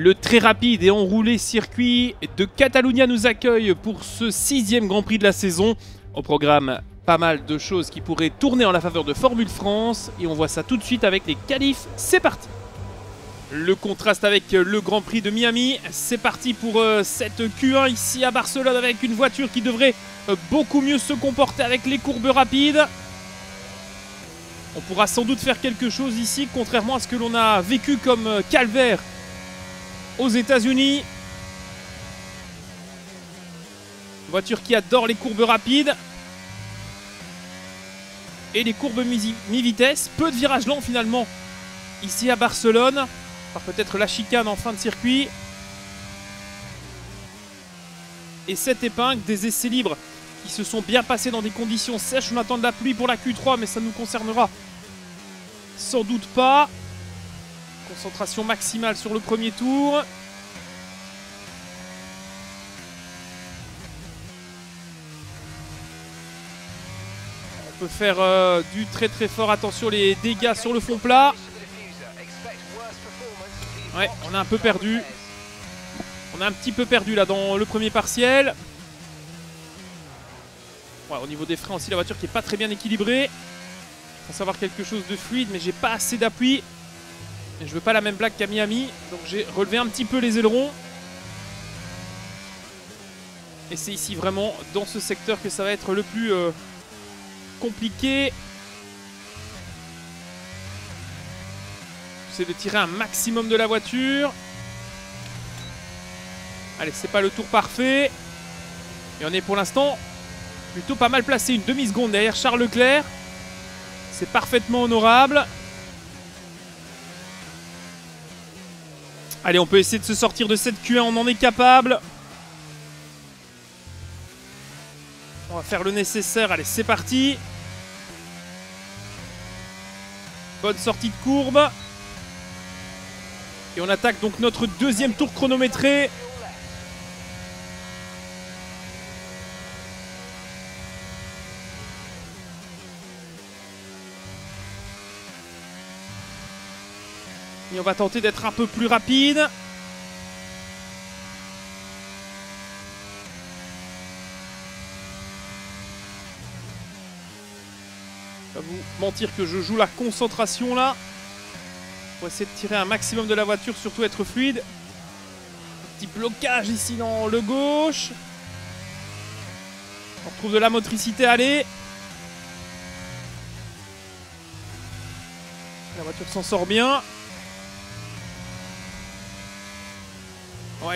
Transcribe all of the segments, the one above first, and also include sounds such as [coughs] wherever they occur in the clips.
Le très rapide et enroulé circuit de Catalunya nous accueille pour ce sixième Grand Prix de la saison. Au programme, pas mal de choses qui pourraient tourner en la faveur de Formule France. Et on voit ça tout de suite avec les qualifs. C'est parti Le contraste avec le Grand Prix de Miami. C'est parti pour euh, cette Q1 ici à Barcelone avec une voiture qui devrait euh, beaucoup mieux se comporter avec les courbes rapides. On pourra sans doute faire quelque chose ici, contrairement à ce que l'on a vécu comme euh, calvaire aux États-Unis. Voiture qui adore les courbes rapides. Et les courbes mi-vitesse. Peu de virages lents finalement ici à Barcelone. Par peut-être la chicane en fin de circuit. Et cette épingle des essais libres qui se sont bien passés dans des conditions sèches. On attend de la pluie pour la Q3 mais ça nous concernera sans doute pas. Concentration maximale sur le premier tour. On peut faire euh, du très très fort. Attention les dégâts sur le fond plat. Ouais, on a un peu perdu. On a un petit peu perdu là dans le premier partiel. au niveau des freins aussi, la voiture qui est pas très bien équilibrée. Faut savoir quelque chose de fluide, mais j'ai pas assez d'appui. Je veux pas la même blague qu'à Miami. Donc j'ai relevé un petit peu les ailerons. Et c'est ici vraiment dans ce secteur que ça va être le plus euh, compliqué. J'essaie de tirer un maximum de la voiture. Allez, c'est pas le tour parfait. Et on est pour l'instant plutôt pas mal placé. Une demi-seconde derrière Charles Leclerc. C'est parfaitement honorable. Allez, on peut essayer de se sortir de cette Q1, on en est capable. On va faire le nécessaire, allez, c'est parti. Bonne sortie de courbe. Et on attaque donc notre deuxième tour chronométré. On va tenter d'être un peu plus rapide. Je vais vous mentir que je joue la concentration là. Pour essayer de tirer un maximum de la voiture, surtout être fluide. Petit blocage ici dans le gauche. On retrouve de la motricité, allez. La voiture s'en sort bien.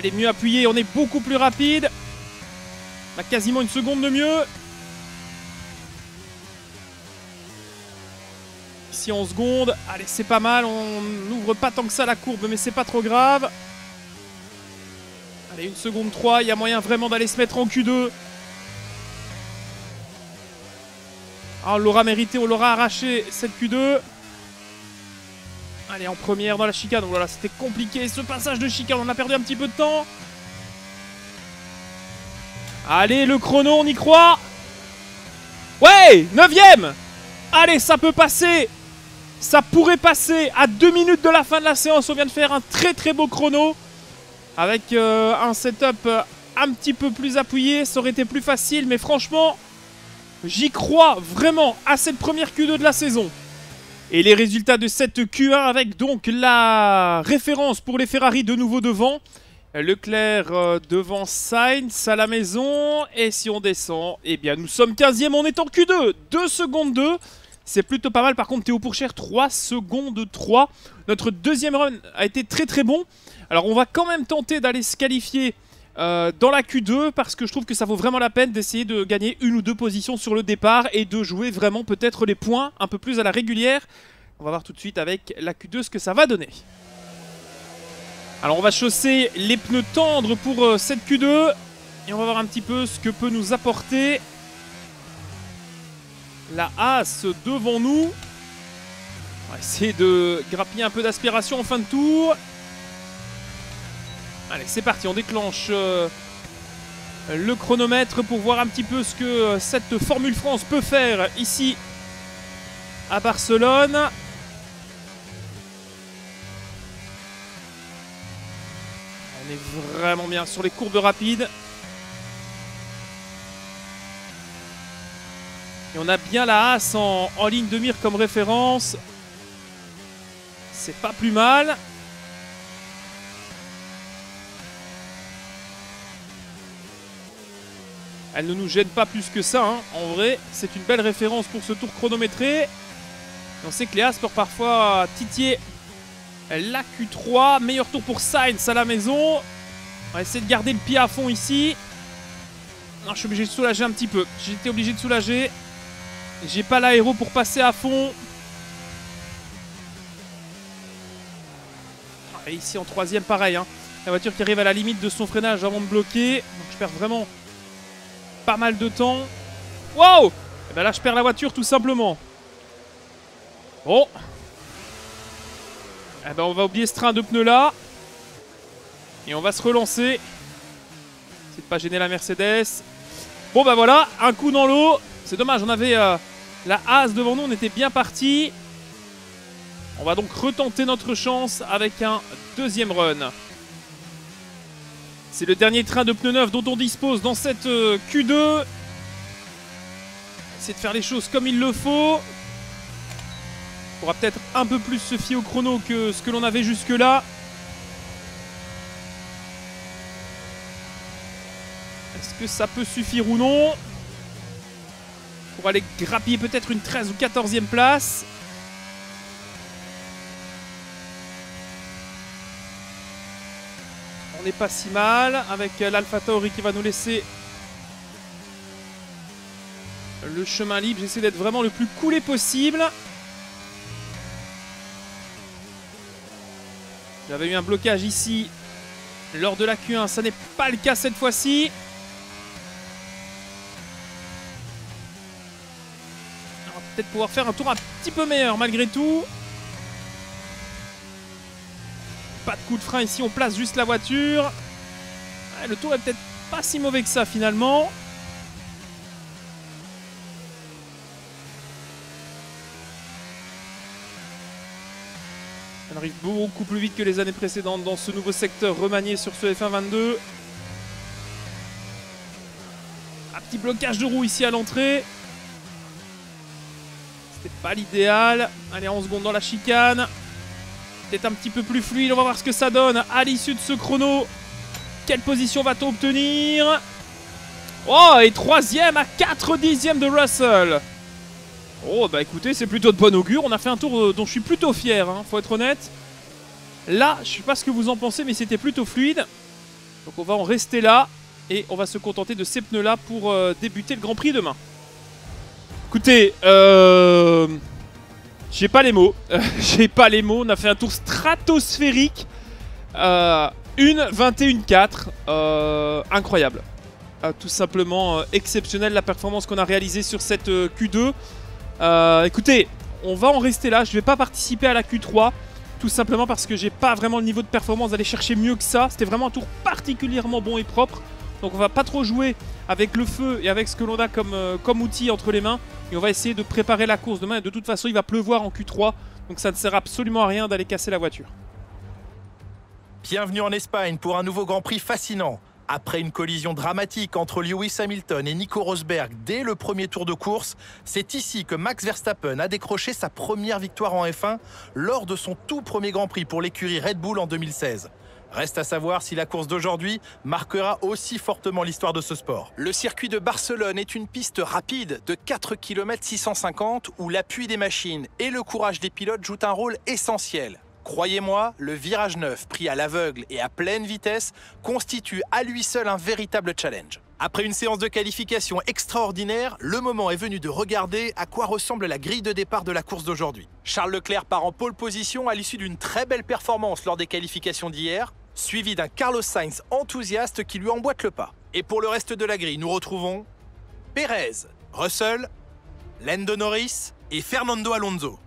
Elle est mieux appuyée, on est beaucoup plus rapide. On a quasiment une seconde de mieux. Ici en seconde. Allez, c'est pas mal. On n'ouvre pas tant que ça la courbe, mais c'est pas trop grave. Allez, une seconde 3. Il y a moyen vraiment d'aller se mettre en Q2. Ah, on l'aura mérité, on l'aura arraché cette Q2. Allez, en première dans la chicane. Voilà, c'était compliqué. Ce passage de chicane, on a perdu un petit peu de temps. Allez, le chrono, on y croit. Ouais, neuvième. Allez, ça peut passer. Ça pourrait passer à deux minutes de la fin de la séance. On vient de faire un très très beau chrono. Avec euh, un setup un petit peu plus appuyé. Ça aurait été plus facile. Mais franchement, j'y crois vraiment à cette première Q2 de la saison. Et les résultats de cette Q1 avec donc la référence pour les Ferrari de nouveau devant. Leclerc euh, devant Sainz à la maison. Et si on descend, eh bien nous sommes 15e, on est en Q2. 2 secondes 2. C'est plutôt pas mal. Par contre, Théo Pourchère, 3 secondes 3. Notre deuxième run a été très très bon. Alors on va quand même tenter d'aller se qualifier euh, dans la Q2 parce que je trouve que ça vaut vraiment la peine d'essayer de gagner une ou deux positions sur le départ et de jouer vraiment peut-être les points un peu plus à la régulière. On va voir tout de suite avec la Q2 ce que ça va donner. Alors on va chausser les pneus tendres pour euh, cette Q2 et on va voir un petit peu ce que peut nous apporter la As devant nous. On va essayer de grappiller un peu d'aspiration en fin de tour. Allez, c'est parti, on déclenche euh, le chronomètre pour voir un petit peu ce que euh, cette Formule France peut faire ici à Barcelone. On est vraiment bien sur les courbes rapides. Et on a bien la As en, en ligne de mire comme référence. C'est pas plus mal. Elle ne nous gêne pas plus que ça. hein. En vrai, c'est une belle référence pour ce tour chronométré. On sait que les As peuvent parfois titiller la Q3. Meilleur tour pour Sainz à la maison. On va essayer de garder le pied à fond ici. Non, je suis obligé de soulager un petit peu. J'étais obligé de soulager. J'ai pas l'aéro pour passer à fond. Et ici en troisième, pareil. hein. La voiture qui arrive à la limite de son freinage avant de bloquer. Donc je perds vraiment pas mal de temps. Wow Et ben là, je perds la voiture tout simplement. Bon. Eh ben, on va oublier ce train de pneus là. Et on va se relancer. C'est de pas gêner la Mercedes. Bon, bah voilà, un coup dans l'eau. C'est dommage, on avait euh, la As devant nous, on était bien parti. On va donc retenter notre chance avec un deuxième run. C'est le dernier train de pneus neufs dont on dispose dans cette euh, Q2. C'est de faire les choses comme il le faut. On pourra peut-être un peu plus se fier au chrono que ce que l'on avait jusque-là. Est-ce que ça peut suffire ou non? Pour aller grappiller peut-être une 13 ou 14e place. On n'est pas si mal avec l'Alpha Tauri qui va nous laisser le chemin libre. J'essaie d'être vraiment le plus coulé possible. J'avais eu un blocage ici lors de la Q1. Ça n'est pas le cas cette fois-ci. On va peut-être pouvoir faire un tour un petit peu meilleur malgré tout. Pas de coup de frein ici, on place juste la voiture. Le tour est peut-être pas si mauvais que ça finalement. Elle arrive beaucoup plus vite que les années précédentes dans ce nouveau secteur remanié sur ce F1 22. Un petit blocage de roue ici à l'entrée. C'était pas l'idéal. Allez, 11 secondes dans la chicane. Peut-être un petit peu plus fluide. On va voir ce que ça donne à l'issue de ce chrono. Quelle position va-t-on obtenir Oh, et troisième à 4 dixièmes de Russell. Oh, bah écoutez, c'est plutôt de bon augure. On a fait un tour dont je suis plutôt fier, hein, faut être honnête. Là, je sais pas ce que vous en pensez, mais c'était plutôt fluide. Donc on va en rester là. Et on va se contenter de ces pneus-là pour euh, débuter le Grand Prix demain. Écoutez, euh... J'ai pas les mots. [laughs] J'ai pas les mots. On a fait un tour stratosphérique. Euh, une 21-4. Euh, incroyable. Euh, tout simplement euh, exceptionnel la performance qu'on a réalisée sur cette euh, Q2. Euh, écoutez, on va en rester là. Je vais pas participer à la Q3. Tout simplement parce que j'ai pas vraiment le niveau de performance d'aller chercher mieux que ça. C'était vraiment un tour particulièrement bon et propre. Donc on va pas trop jouer avec le feu et avec ce que l'on a comme, euh, comme outil entre les mains. Et on va essayer de préparer la course demain. De toute façon, il va pleuvoir en Q3. Donc ça ne sert absolument à rien d'aller casser la voiture. Bienvenue en Espagne pour un nouveau Grand Prix fascinant. Après une collision dramatique entre Lewis Hamilton et Nico Rosberg dès le premier tour de course, c'est ici que Max Verstappen a décroché sa première victoire en F1 lors de son tout premier Grand Prix pour l'écurie Red Bull en 2016. Reste à savoir si la course d'aujourd'hui marquera aussi fortement l'histoire de ce sport. Le circuit de Barcelone est une piste rapide de 4 km 650 où l'appui des machines et le courage des pilotes jouent un rôle essentiel. Croyez-moi, le virage neuf pris à l'aveugle et à pleine vitesse constitue à lui seul un véritable challenge. Après une séance de qualification extraordinaire, le moment est venu de regarder à quoi ressemble la grille de départ de la course d'aujourd'hui. Charles Leclerc part en pole position à l'issue d'une très belle performance lors des qualifications d'hier, suivi d'un Carlos Sainz enthousiaste qui lui emboîte le pas. Et pour le reste de la grille, nous retrouvons Pérez, Russell, Lando Norris et Fernando Alonso.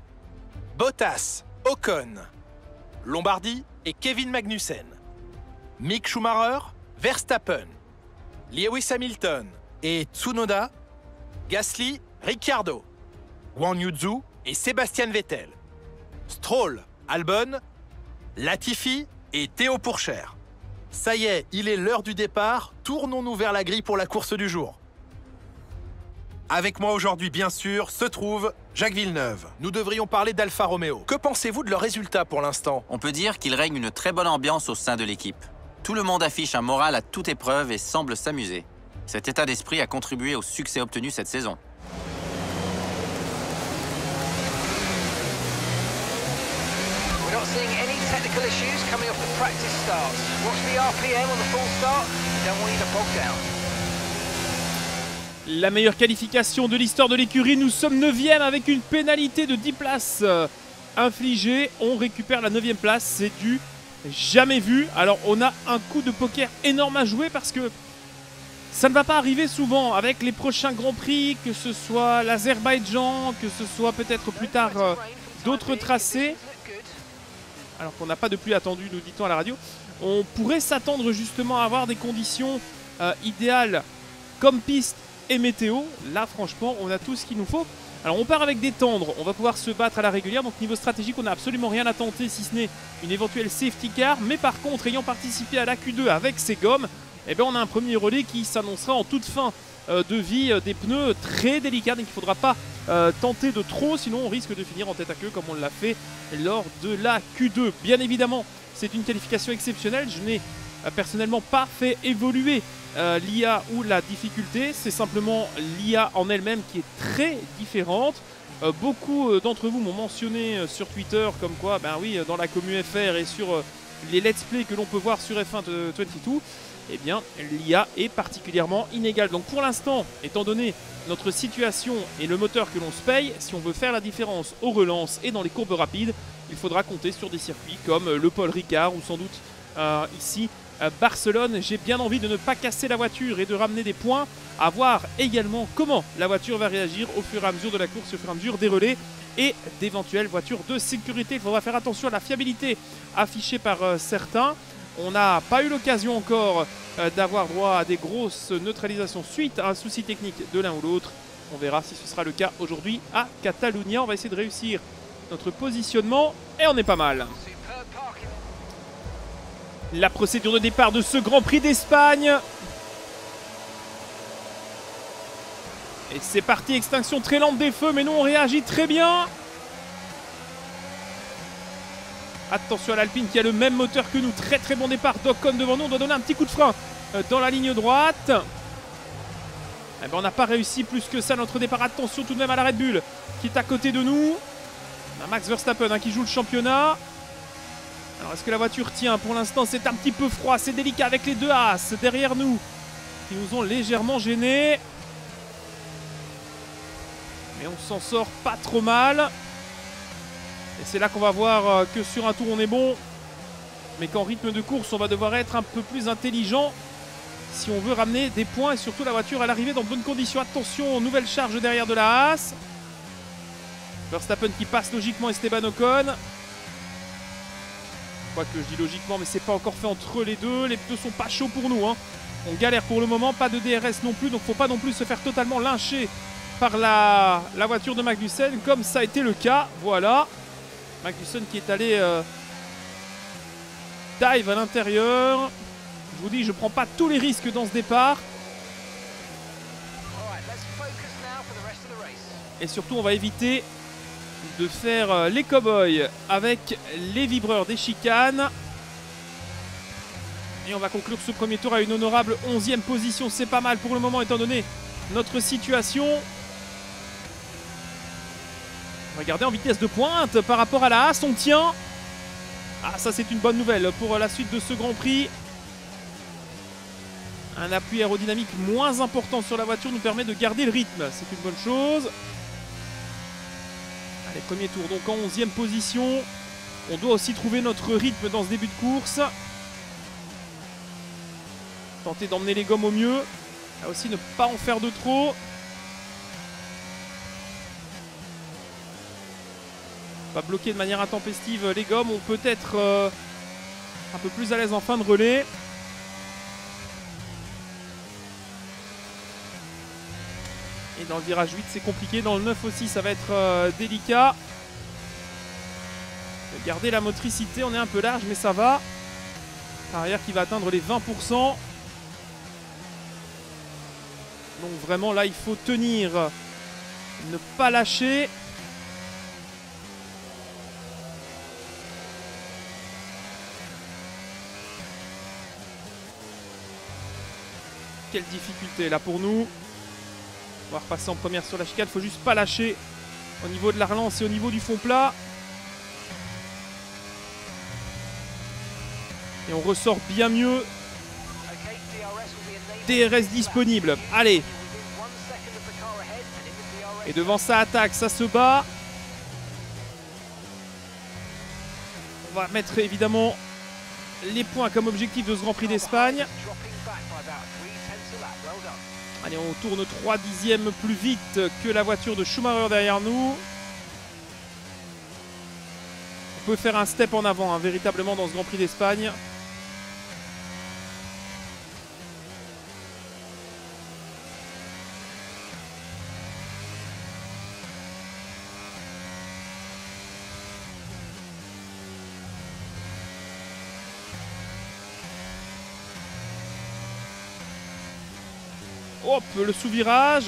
Bottas, Ocon, Lombardi et Kevin Magnussen. Mick Schumacher, Verstappen, Lewis Hamilton et Tsunoda, Gasly, Ricciardo, Wang Yuzu et Sébastien Vettel. Stroll, Albon, Latifi et Théo Pourchère. Ça y est, il est l'heure du départ. Tournons-nous vers la grille pour la course du jour. Avec moi aujourd'hui, bien sûr, se trouve Jacques Villeneuve. Nous devrions parler d'Alfa Romeo. Que pensez-vous de leurs résultats pour l'instant? On peut dire qu'il règne une très bonne ambiance au sein de l'équipe. Tout le monde affiche un moral à toute épreuve et semble s'amuser. Cet état d'esprit a contribué au succès obtenu cette saison. La meilleure qualification de l'histoire de l'écurie, nous sommes 9ème avec une pénalité de 10 places euh, infligée. On récupère la 9ème place, c'est du jamais vu. Alors on a un coup de poker énorme à jouer parce que ça ne va pas arriver souvent avec les prochains Grands Prix, que ce soit l'Azerbaïdjan, que ce soit peut-être plus tard euh, d'autres tracés. Alors qu'on n'a pas de pluie attendue, nous dit-on à la radio. On pourrait s'attendre justement à avoir des conditions euh, idéales comme piste et météo. Là, franchement, on a tout ce qu'il nous faut. Alors, on part avec des tendres. On va pouvoir se battre à la régulière. Donc, niveau stratégique, on n'a absolument rien à tenter si ce n'est une éventuelle safety car. Mais par contre, ayant participé à la Q2 avec ces gommes, eh bien, on a un premier relais qui s'annoncera en toute fin euh, de vie euh, des pneus très délicats. Donc, il ne faudra pas euh, tenter de trop, sinon on risque de finir en tête à queue comme on l'a fait lors de la Q2. Bien évidemment, c'est une qualification exceptionnelle. Je n'ai euh, personnellement pas fait évoluer euh, l'IA ou la difficulté. C'est simplement l'IA en elle-même qui est très différente. Beaucoup d'entre vous m'ont mentionné sur Twitter comme quoi, ben oui, dans la commu FR et sur les let's play que l'on peut voir sur F1 de 22, eh bien, l'IA est particulièrement inégale. Donc pour l'instant, étant donné notre situation et le moteur que l'on se paye, si on veut faire la différence aux relances et dans les courbes rapides, il faudra compter sur des circuits comme le Paul Ricard ou sans doute euh, ici euh, Barcelone. J'ai bien envie de ne pas casser la voiture et de ramener des points, à voir également comment la voiture va réagir au fur et à mesure de la course, au fur et à mesure des relais et d'éventuelles voitures de sécurité. Il faudra faire attention à la fiabilité affichée par euh, certains. On n'a pas eu l'occasion encore euh, d'avoir droit à des grosses neutralisations suite à un souci technique de l'un ou l'autre. On verra si ce sera le cas aujourd'hui à Catalunya. On va essayer de réussir notre positionnement et on est pas mal. La procédure de départ de ce Grand Prix d'Espagne. Et c'est parti, extinction très lente des feux, mais nous on réagit très bien. Attention à l'Alpine qui a le même moteur que nous, très très bon départ. Docon devant nous, on doit donner un petit coup de frein euh, dans la ligne droite. Eh ben, on n'a pas réussi plus que ça notre départ. Attention tout de même à la Red Bull qui est à côté de nous. On a Max Verstappen hein, qui joue le championnat. Alors est-ce que la voiture tient? Pour l'instant c'est un petit peu froid, c'est délicat avec les deux As derrière nous qui nous ont légèrement gênés. Mais on s'en sort pas trop mal. Et c'est là qu'on va voir euh, que sur un tour on est bon. Mais qu'en rythme de course on va devoir être un peu plus intelligent si on veut ramener des points et surtout la voiture à l'arrivée dans de bonnes conditions. Attention, nouvelle charge derrière de la Haas. Verstappen qui passe logiquement Esteban Ocon. Quoique je dis logiquement, mais c'est pas encore fait entre les deux. Les pneus sont pas chauds pour nous. hein. On galère pour le moment, pas de DRS non plus, donc faut pas non plus se faire totalement lyncher par la, la voiture de Magnussen, comme ça a été le cas. Voilà. Magnussen qui est allé euh, dive à l'intérieur. Je vous dis, je prends pas tous les risques dans ce départ. Et surtout, on va éviter de faire euh, les cow-boys avec les vibreurs des chicanes. Et on va conclure ce premier tour à une honorable 11e position. C'est pas mal pour le moment étant donné notre situation. Regardez en vitesse de pointe par rapport à la Haas, on tient. Ah ça c'est une bonne nouvelle pour la suite de ce Grand Prix. Un appui aérodynamique moins important sur la voiture nous permet de garder le rythme. C'est une bonne chose. Allez, premier tour donc en 11e position. On doit aussi trouver notre rythme dans ce début de course. Tenter d'emmener les gommes au mieux. Là aussi ne pas en faire de trop. Pas bloquer de manière intempestive les gommes. On peut être euh, un peu plus à l'aise en fin de relais. Et dans le virage 8, c'est compliqué. Dans le 9 aussi, ça va être euh, délicat. Garder la motricité, on est un peu large, mais ça va. Arrière qui va atteindre les 20%. Donc vraiment là il faut tenir, ne pas lâcher. Quelle difficulté là pour nous. On va repasser en première sur la chicane, faut juste pas lâcher au niveau de la relance et au niveau du fond plat. Et on ressort bien mieux. DRS disponible. Allez. Et devant ça attaque, ça se bat. On va mettre évidemment les points comme objectif de ce Grand Prix d'Espagne. Allez, on tourne 3 dixièmes plus vite que la voiture de Schumacher derrière nous. On peut faire un step en avant, hein, véritablement, dans ce Grand Prix d'Espagne. Le sous-virage.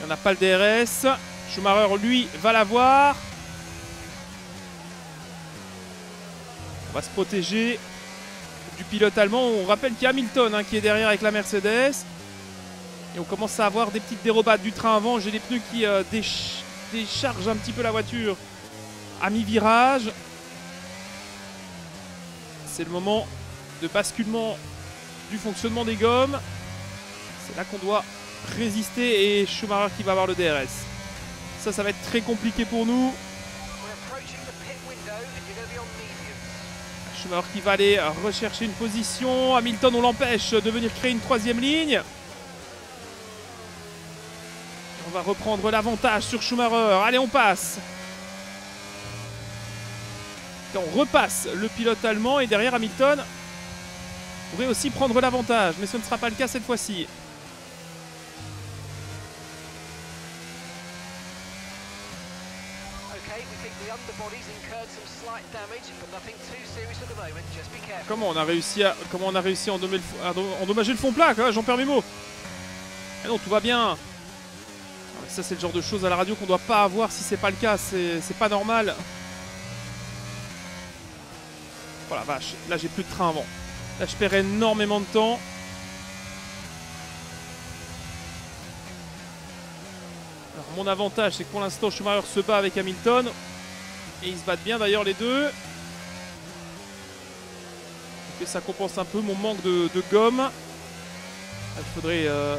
Il n'y en a pas le DRS. Schumacher, lui, va l'avoir. On va se protéger du pilote allemand. On rappelle qu'il y a Hamilton hein, qui est derrière avec la Mercedes. Et on commence à avoir des petites dérobades du train avant. J'ai des pneus qui euh, déch- déchargent un petit peu la voiture à mi-virage. C'est le moment de basculement du fonctionnement des gommes. C'est là qu'on doit résister et Schumacher qui va avoir le DRS. Ça, ça va être très compliqué pour nous. Schumacher qui va aller rechercher une position. Hamilton, on l'empêche de venir créer une troisième ligne. On va reprendre l'avantage sur Schumacher. Allez, on passe. Et on repasse le pilote allemand et derrière Hamilton pourrait aussi prendre l'avantage, mais ce ne sera pas le cas cette fois-ci. Comment on a réussi à, comment on a réussi à endommager le fond plat, j'en perds mes mots. Ah non, tout va bien. Ah, Ça, c'est le genre de choses à la radio qu'on doit pas avoir si c'est pas le cas, c'est pas normal. Voilà, vache, là j'ai plus de train avant. Là, je perds énormément de temps. Alors, mon avantage, c'est que pour l'instant, Schumacher se bat avec Hamilton. Et ils se battent bien d'ailleurs, les deux. Et ça compense un peu mon manque de, gomme. Ah, Il faudrait euh,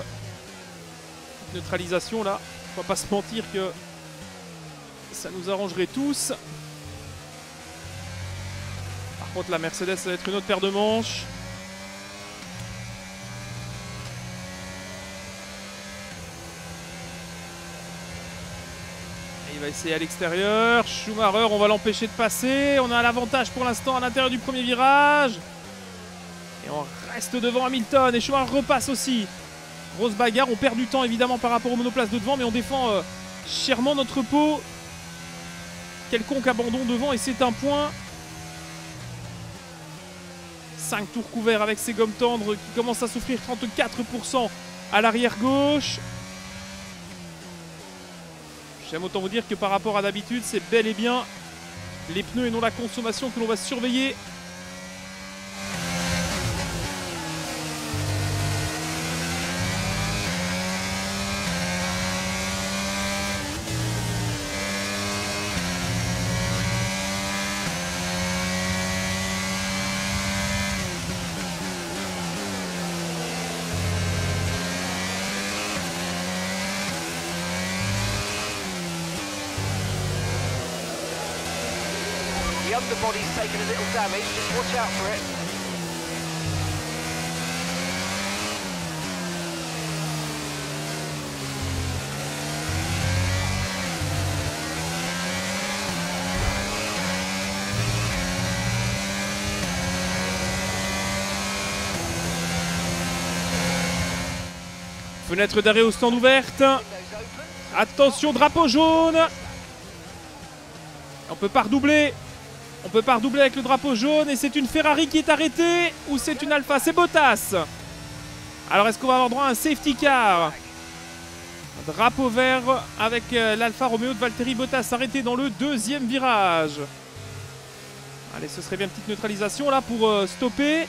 neutralisation là. On va pas se mentir que ça nous arrangerait tous. Par contre, la Mercedes, va être une autre paire de manches. Il va essayer à l'extérieur. Schumacher, on va l'empêcher de passer. On a l'avantage pour l'instant à l'intérieur du premier virage. Et on reste devant Hamilton. Et Schumacher repasse aussi. Grosse bagarre. On perd du temps évidemment par rapport aux monoplaces de devant. Mais on défend euh, chèrement notre peau. Quelconque abandon devant. Et c'est un point. 5 tours couverts avec ses gommes tendres qui commencent à souffrir 34% à l'arrière gauche. J'aime autant vous dire que par rapport à d'habitude, c'est bel et bien les pneus et non la consommation que l'on va surveiller. Watch out for it. Fenêtre d'arrêt au stand ouverte. Attention, drapeau jaune. On peut pas redoubler. On peut pas redoubler avec le drapeau jaune et c'est une Ferrari qui est arrêtée ou c'est une Alpha? C'est Bottas. Alors est-ce qu'on va avoir droit à un safety car? Drapeau vert avec euh, l'Alfa Romeo de Valtteri Bottas arrêté dans le deuxième virage. Allez, ce serait bien une petite neutralisation là pour euh, stopper.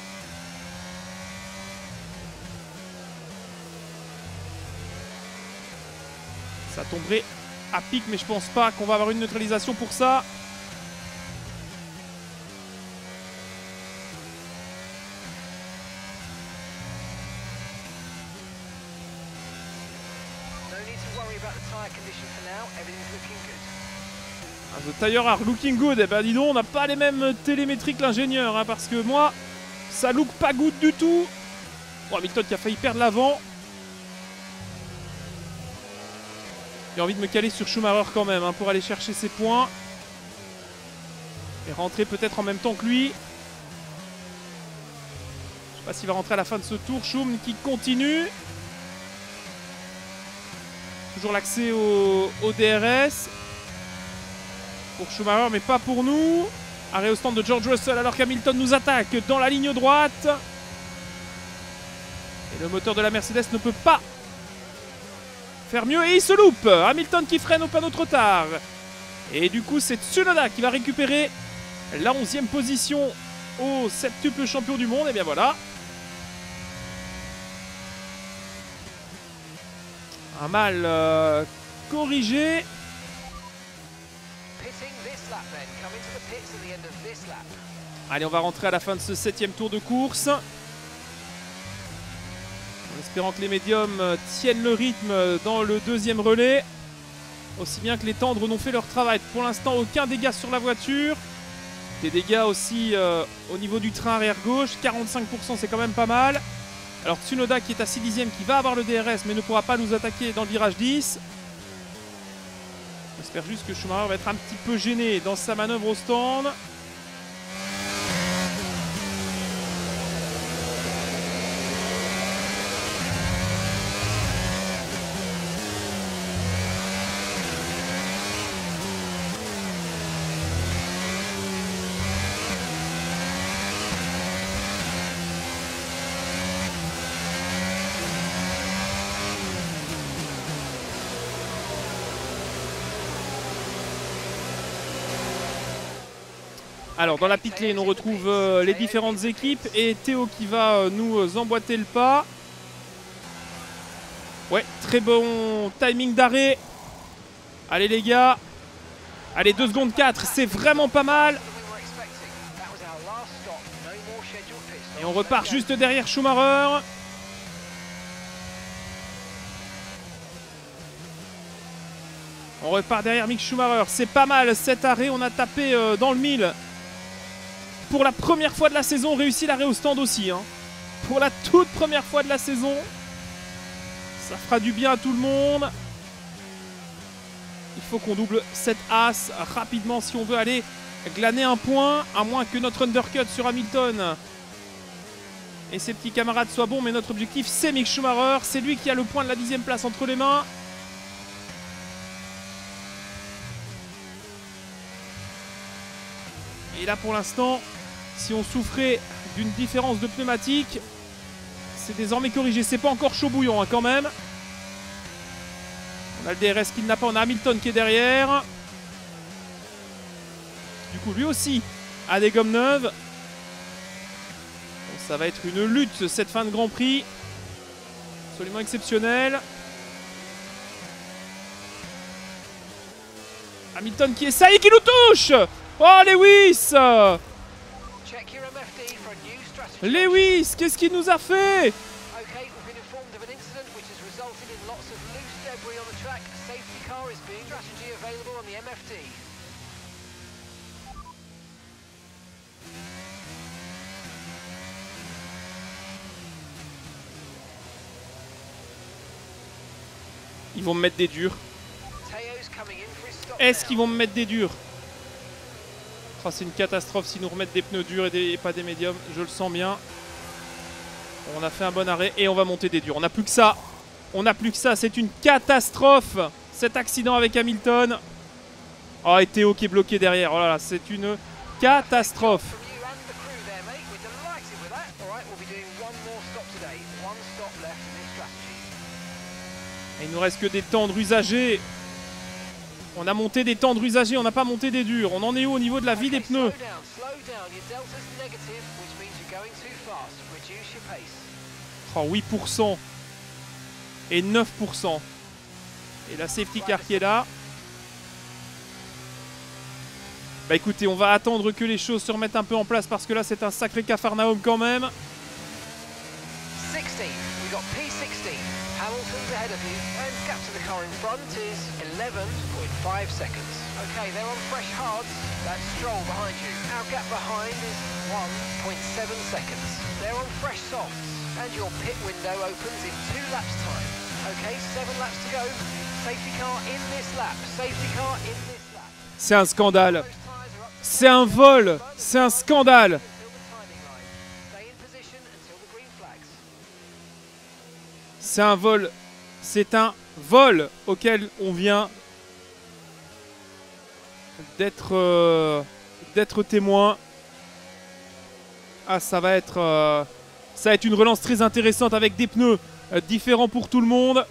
Ça tomberait à pic, mais je pense pas qu'on va avoir une neutralisation pour ça. Tire are looking good. Eh ben dis donc, on n'a pas les mêmes télémétriques que l'ingénieur, hein, parce que moi, ça look pas good du tout. Oh, Hamilton qui a failli perdre l'avant. J'ai envie de me caler sur Schumacher quand même, hein, pour aller chercher ses points. Et rentrer peut-être en même temps que lui. Je sais pas s'il va rentrer à la fin de ce tour. Schum qui continue. Toujours l'accès au DRS pour Schumacher, mais pas pour nous. Arrêt au stand de George Russell alors qu'Hamilton nous attaque dans la ligne droite. Et le moteur de la Mercedes ne peut pas faire mieux et il se loupe. Hamilton qui freine au panneau trop tard. Et du coup, c'est Tsunoda qui va récupérer la 11e position au septuple champion du monde. Et bien voilà. Un mal euh, corrigé. Allez, on va rentrer à la fin de ce septième tour de course. En espérant que les médiums euh, tiennent le rythme dans le deuxième relais. Aussi bien que les tendres n'ont fait leur travail. Pour l'instant, aucun dégât sur la voiture. Des dégâts aussi euh, au niveau du train arrière gauche. 45%, c'est quand même pas mal. Alors Tsunoda qui est à 6 dixièmes, qui va avoir le DRS, mais ne pourra pas nous attaquer dans le virage 10. J'espère juste que Schumacher va être un petit peu gêné dans sa manœuvre au stand. Alors dans la pit lane, on retrouve euh, les différentes équipes et Théo qui va euh, nous euh, emboîter le pas. Ouais, très bon timing d'arrêt. Allez les gars. Allez, 2 secondes 4, c'est vraiment pas mal. Et on repart juste derrière Schumacher. On repart derrière Mick Schumacher. C'est pas mal cet arrêt. On a tapé dans le mille. Pour la première fois de la saison, on réussit l'arrêt au stand aussi. hein. Pour la toute première fois de la saison. Ça fera du bien à tout le monde. Il faut qu'on double cette as rapidement si on veut aller glaner un point. À moins que notre undercut sur Hamilton et ses petits camarades soient bons. Mais notre objectif, c'est Mick Schumacher. C'est lui qui a le point de la dixième place entre les mains. Et là, pour l'instant, si on souffrait d'une différence de pneumatique, c'est désormais corrigé. C'est pas encore chaud bouillant hein, quand même. On a le DRS qu'il n'a pas. On a Hamilton qui est derrière. Du coup, lui aussi a des gommes neuves. Ça va être une lutte cette fin de Grand Prix. Absolument exceptionnelle. Hamilton qui essaye et qui nous touche Oh Lewis Lewis, qu'est-ce qu'il nous a fait. Ils vont me mettre des durs. Est-ce qu'ils vont me mettre des durs C'est une catastrophe s'ils nous remettent des pneus durs et, pas des médiums. Je le sens bien. On a fait un bon arrêt et on va monter des durs. On n'a plus que ça. On n'a plus que ça. C'est une catastrophe. Cet accident avec Hamilton. Oh, et Théo qui est bloqué derrière. Oh là là, c'est une catastrophe. Et il nous reste que des tendres usagés. On a monté des tendres usagés, on n'a pas monté des durs. On en est où au niveau de la vie des pneus. Oh, 8% et 9%. Et la safety car qui est là. Bah écoutez, on va attendre que les choses se remettent un peu en place parce que là c'est un sacré cafarnaum quand même. 16. We got P16. Hamilton's ahead of you, to the car in front is 11.5 seconds. Okay, they're on fresh hards. That's Stroll behind you. Our gap behind is 1.7 seconds. They're on fresh softs, and your pit window opens in two laps' time. Okay, seven laps to go. Safety car in this lap. Safety car in this lap. C'est un scandale. C'est un vol. C'est un scandale. C'est un vol. C'est un vol auquel on vient d'être euh, d'être témoin. Ah, ça va être euh, ça va être une relance très intéressante avec des pneus euh, différents pour tout le monde.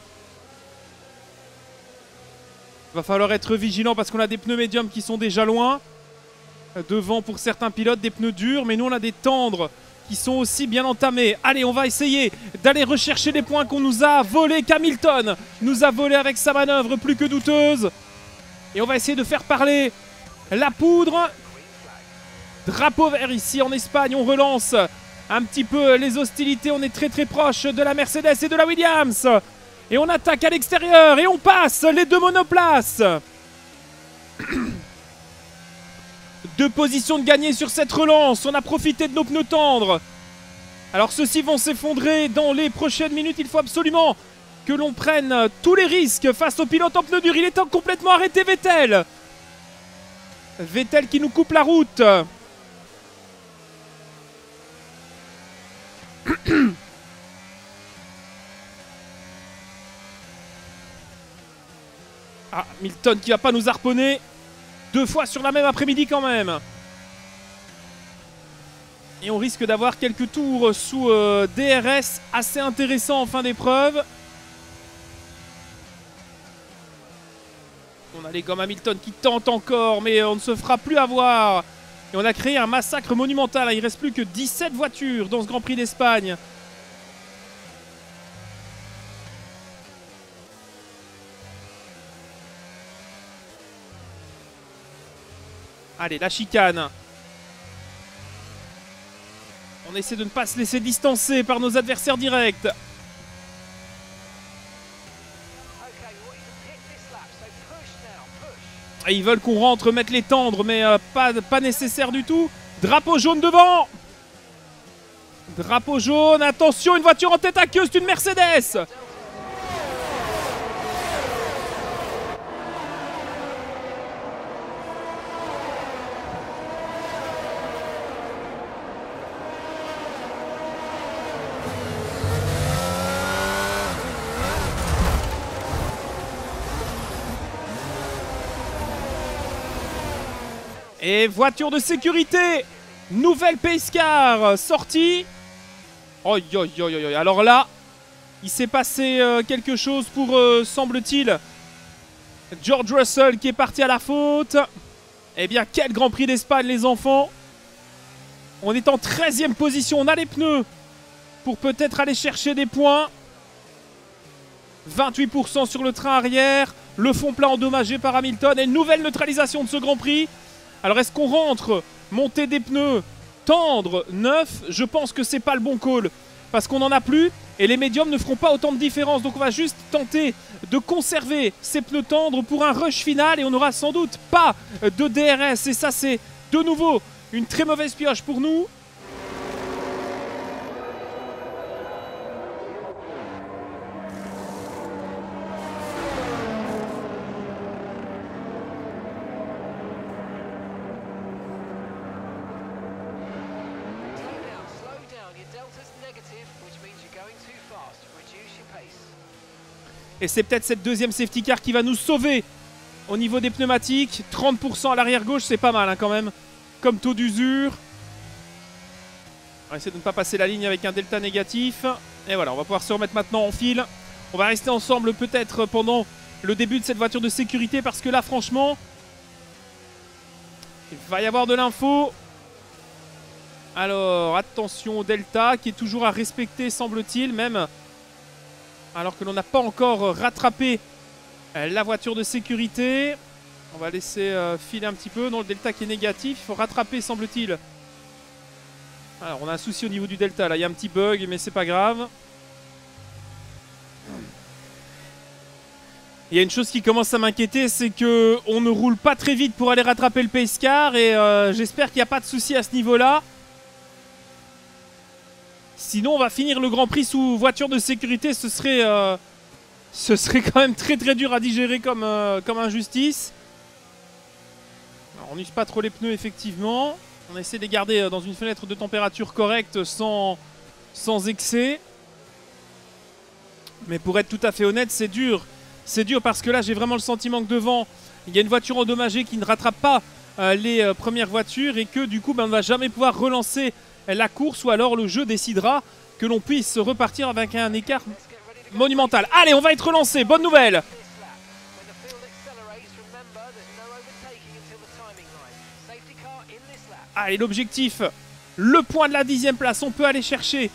Va falloir être vigilant parce qu'on a des pneus médiums qui sont déjà loin. Devant pour certains pilotes des pneus durs, mais nous on a des tendres qui sont aussi bien entamés. Allez, on va essayer d'aller rechercher les points qu'on nous a volés. Camilton nous a volé avec sa manœuvre plus que douteuse. Et on va essayer de faire parler la poudre. Drapeau vert ici en Espagne, on relance un petit peu les hostilités. On est très très proche de la Mercedes et de la Williams. Et on attaque à l'extérieur et on passe les deux monoplaces. Deux positions de gagné sur cette relance. On a profité de nos pneus tendres. Alors ceux-ci vont s'effondrer dans les prochaines minutes. Il faut absolument que l'on prenne tous les risques face au pilote en pneus durs. Il est temps complètement arrêter Vettel. Vettel qui nous coupe la route. [coughs] Ah, Milton qui va pas nous harponner. Deux fois sur la même après-midi quand même. Et on risque d'avoir quelques tours sous euh, DRS assez intéressants en fin d'épreuve. On a les gommes Hamilton qui tentent encore, mais on ne se fera plus avoir. Et on a créé un massacre monumental. Il reste plus que 17 voitures dans ce Grand Prix d'Espagne. Allez, la chicane. On essaie de ne pas se laisser distancer par nos adversaires directs. Ils veulent qu'on rentre mettre les tendres, mais euh, pas, pas nécessaire du tout. Drapeau jaune devant Drapeau jaune, attention, une voiture en tête à queue, c'est une Mercedes Et voiture de sécurité Nouvelle pace car sortie. Oi, oi, oi, oi, oi. Alors là, il s'est passé euh, quelque chose pour, euh, semble-t-il, George Russell qui est parti à la faute. Eh bien, quel Grand Prix d'Espagne, les enfants. On est en 13e position. On a les pneus pour peut-être aller chercher des points. 28% sur le train arrière. Le fond plat endommagé par Hamilton. Et une nouvelle neutralisation de ce Grand Prix. Alors est-ce qu'on rentre Monter des pneus tendres, neufs Je pense que c'est pas le bon call. Parce qu'on n'en a plus. Et les médiums ne feront pas autant de différence. Donc on va juste tenter de conserver ces pneus tendres pour un rush final. Et on n'aura sans doute pas de DRS. Et ça c'est de nouveau une très mauvaise pioche pour nous. Et c'est peut-être cette deuxième safety car qui va nous sauver au niveau des pneumatiques. 30% à l'arrière gauche, c'est pas mal hein, quand même. comme taux d'usure. On va essayer de ne pas passer la ligne avec un delta négatif. Et voilà, on va pouvoir se remettre maintenant en file. On va rester ensemble peut-être pendant le début de cette voiture de sécurité parce que là, franchement, il va y avoir de l'info. Alors, attention au delta qui est toujours à respecter, semble-t-il, même alors que l'on n'a pas encore rattrapé euh, la voiture de sécurité. On va laisser euh, filer un petit peu. Non, le delta qui est négatif, il faut rattraper, semble-t-il. Alors, on a un souci au niveau du delta. Là, il y a un petit bug, mais c'est pas grave. Il y a une chose qui commence à m'inquiéter, c'est que on ne roule pas très vite pour aller rattraper le pace car et euh, j'espère qu'il n'y a pas de souci à ce niveau-là. Sinon, on va finir le Grand Prix sous voiture de sécurité. Ce serait, euh, ce serait quand même très très dur à digérer comme, euh, comme injustice. On n'use pas trop les pneus, effectivement. On essaie de les garder dans une fenêtre de température correcte sans, sans excès. Mais pour être tout à fait honnête, c'est dur. C'est dur parce que là, j'ai vraiment le sentiment que devant, il y a une voiture endommagée qui ne rattrape pas euh, les euh, premières voitures et que du coup, ben, on ne va jamais pouvoir relancer la course ou alors le jeu décidera que l'on puisse repartir avec un écart monumental. Allez, on va être relancé. Bonne nouvelle. Allez, l'objectif, le point de la dixième place. On peut aller chercher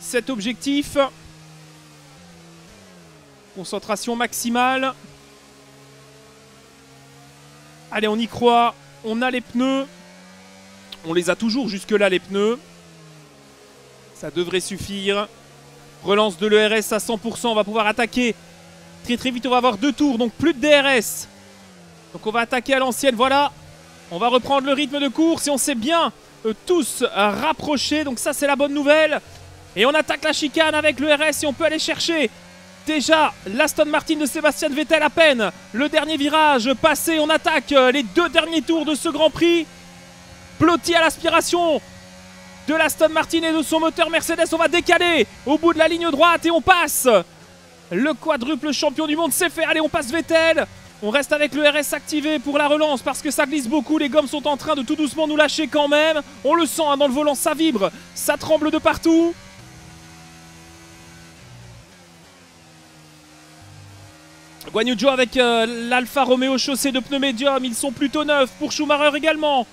cet objectif. Concentration maximale. Allez, on y croit. On a les pneus. On les a toujours jusque-là, les pneus. Ça devrait suffire. Relance de l'ERS à 100%. On va pouvoir attaquer très très vite. On va avoir deux tours, donc plus de DRS. Donc on va attaquer à l'ancienne. Voilà. On va reprendre le rythme de course et on s'est bien euh, tous rapprochés. Donc ça, c'est la bonne nouvelle. Et on attaque la chicane avec le RS et on peut aller chercher Déjà, l'Aston Martin de Sébastien Vettel à peine. Le dernier virage passé, on attaque les deux derniers tours de ce Grand Prix. Blotti à l'aspiration de l'Aston Martin et de son moteur Mercedes. On va décaler au bout de la ligne droite et on passe. Le quadruple champion du monde s'est fait. Allez, on passe Vettel. On reste avec le RS activé pour la relance parce que ça glisse beaucoup. Les gommes sont en train de tout doucement nous lâcher quand même. On le sent hein, dans le volant, ça vibre, ça tremble de partout. Guan avec euh, l'Alfa Romeo chaussée de pneus médium. Ils sont plutôt neufs. Pour Schumacher également.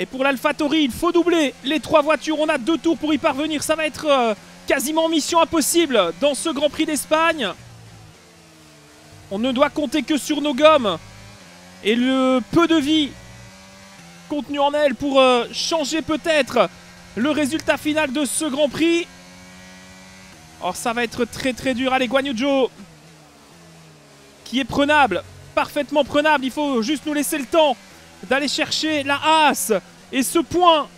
Et pour l'Alfa Tori, il faut doubler les trois voitures. On a deux tours pour y parvenir. Ça va être euh, quasiment mission impossible dans ce Grand Prix d'Espagne. On ne doit compter que sur nos gommes. Et le peu de vie contenu en elles pour euh, changer peut-être le résultat final de ce Grand Prix. Or ça va être très très dur. Allez Guan qui est prenable, parfaitement prenable. Il faut juste nous laisser le temps d'aller chercher la As et ce point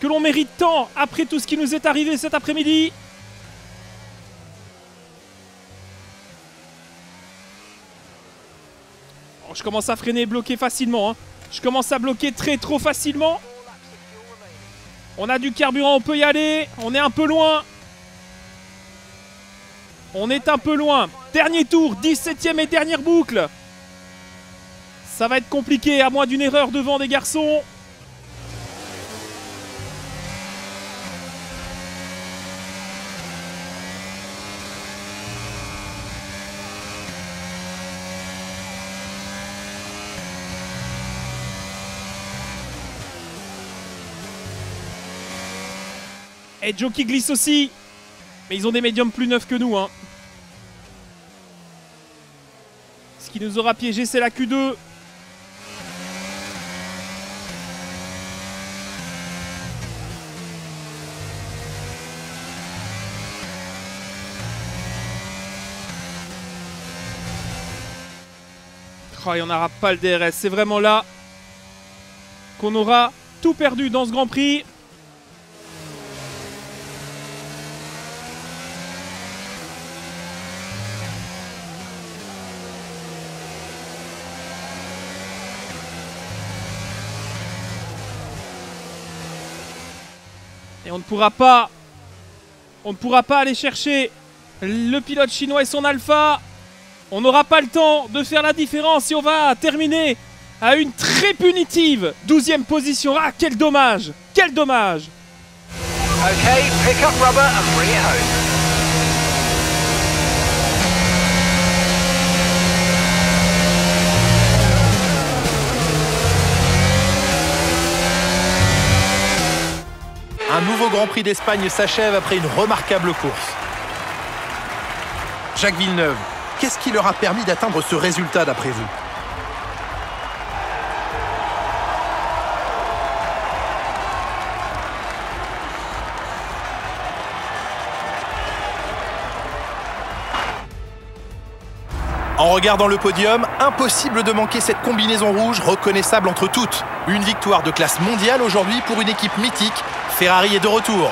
que l'on mérite tant après tout ce qui nous est arrivé cet après-midi. Oh, je commence à freiner et bloquer facilement. Hein. Je commence à bloquer très trop facilement. On a du carburant, on peut y aller. On est un peu loin. On est un peu loin. Dernier tour, 17ème et dernière boucle. Ça va être compliqué, à moins d'une erreur devant des garçons. Et Joe qui glisse aussi. Mais ils ont des médiums plus neufs que nous. Hein. qui nous aura piégé, c'est la Q2. Oh, il n'y en aura pas le DRS. C'est vraiment là qu'on aura tout perdu dans ce Grand Prix. Et on ne pourra pas... On ne pourra pas aller chercher le pilote chinois et son alpha. On n'aura pas le temps de faire la différence et on va terminer à une très punitive 12e position. Ah, quel dommage Quel dommage Okay, pick up rubber and bring it home. Un nouveau Grand Prix d'Espagne s'achève après une remarquable course. Jacques Villeneuve, qu'est-ce qui leur a permis d'atteindre ce résultat d'après vous En regardant le podium, impossible de manquer cette combinaison rouge reconnaissable entre toutes. Une victoire de classe mondiale aujourd'hui pour une équipe mythique. Ferrari est de retour.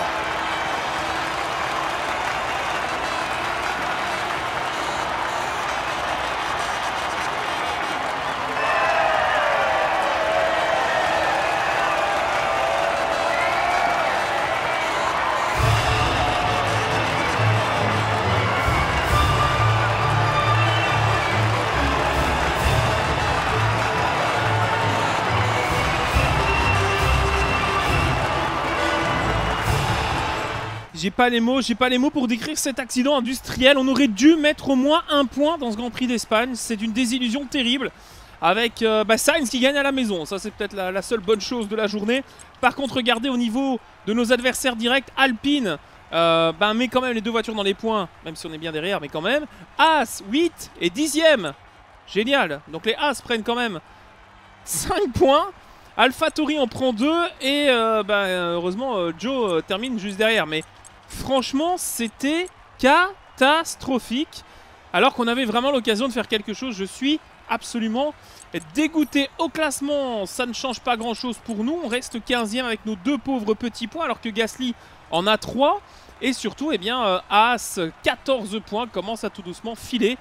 J'ai pas les mots, j'ai pas les mots pour décrire cet accident industriel. On aurait dû mettre au moins un point dans ce Grand Prix d'Espagne. C'est une désillusion terrible. Avec euh, bah, Sainz qui gagne à la maison. Ça, c'est peut-être la, seule bonne chose de la journée. Par contre, regardez au niveau de nos adversaires directs, Alpine euh, bah, met quand même les deux voitures dans les points, même si on est bien derrière, mais quand même. As, 8 et 10ème. Génial. Donc les As prennent quand même 5 points. AlphaTauri en prend 2 et euh, bah, heureusement Joe termine juste derrière. Mais franchement, c'était catastrophique. Alors qu'on avait vraiment l'occasion de faire quelque chose. Je suis absolument dégoûté. Au classement, ça ne change pas grand-chose pour nous. On reste 15e avec nos deux pauvres petits points alors que Gasly en a 3. Et surtout, eh bien, euh, As, 14 points, commence à tout doucement filer.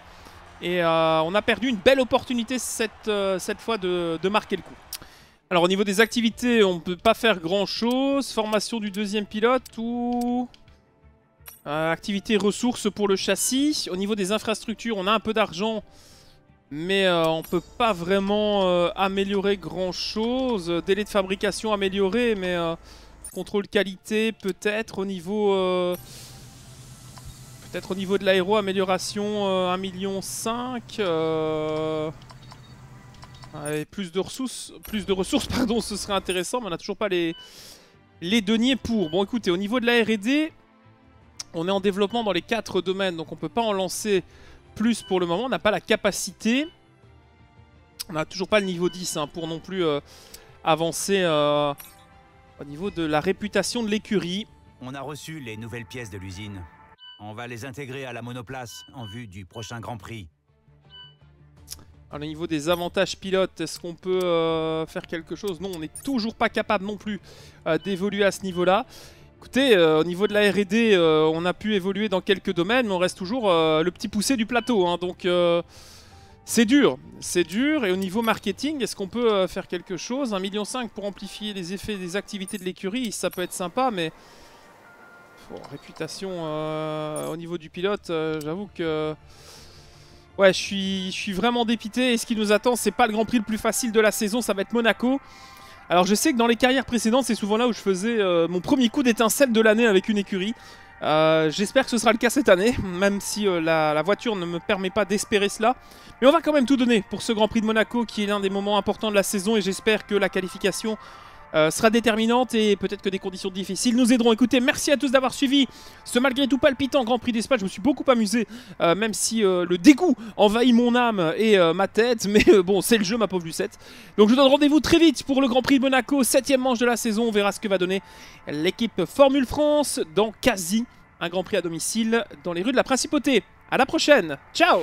Et euh, on a perdu une belle opportunité cette, euh, fois de, de marquer le coup. Alors au niveau des activités, on ne peut pas faire grand chose. Formation du deuxième pilote ou... Euh, activité ressources pour le châssis. Au niveau des infrastructures, on a un peu d'argent. Mais euh, on peut pas vraiment euh, améliorer grand chose. Délai de fabrication amélioré, mais euh, contrôle qualité peut-être au niveau... Peut-être au niveau de l'aéro, amélioration euh, 1,5 million. Ouais, plus de ressources, plus de ressources [laughs] pardon, ce serait intéressant, mais on n'a toujours pas les, les deniers pour. Bon écoutez, au niveau de la R&D, on est en développement dans les quatre domaines, donc on peut pas en lancer plus pour le moment. On n'a pas la capacité. On n'a toujours pas le niveau 10 hein, pour non plus euh, avancer euh, au niveau de la réputation de l'écurie. On a reçu les nouvelles pièces de l'usine. On va les intégrer à la monoplace en vue du prochain Grand Prix. Alors, au niveau des avantages pilotes, est-ce qu'on peut euh, faire quelque chose? Non, on n'est toujours pas capable non plus d'évoluer à ce niveau-là. Écoutez, euh, au niveau de la R&D, euh, on a pu évoluer dans quelques domaines, mais on reste toujours euh, le petit poussé du plateau. hein, donc, c'est dur. C'est dur. Et au niveau marketing, est-ce qu'on peut faire quelque chose? 1,5 million pour amplifier les effets des activités de l'écurie, ça peut être sympa, mais... Bon, réputation au niveau du pilote, j'avoue que... Ouais, je suis, je suis vraiment dépité. Et ce qui nous attend, c'est pas le Grand Prix le plus facile de la saison, ça va être Monaco. Alors je sais que dans les carrières précédentes, c'est souvent là où je faisais euh, mon premier coup d'étincelle de l'année avec une écurie. Euh, J'espère que ce sera le cas cette année, même si euh, la, la voiture ne me permet pas d'espérer cela. Mais on va quand même tout donner pour ce Grand Prix de Monaco qui est l'un des moments importants de la saison et j'espère que la qualification euh, sera déterminante et peut-être que des conditions difficiles nous aideront. Écoutez, merci à tous d'avoir suivi ce malgré tout palpitant Grand Prix d'Espagne. Je me suis beaucoup amusé, euh, même si euh, le dégoût envahit mon âme et ma tête. [laughs] Mais bon, c'est le jeu, ma pauvre Lucette. Donc je vous donne rendez-vous très vite pour le Grand Prix de Monaco, septième manche de la saison. On verra ce que va donner l'équipe Formule France dans quasi un Grand Prix à domicile dans les rues de la Principauté. À la prochaine. Ciao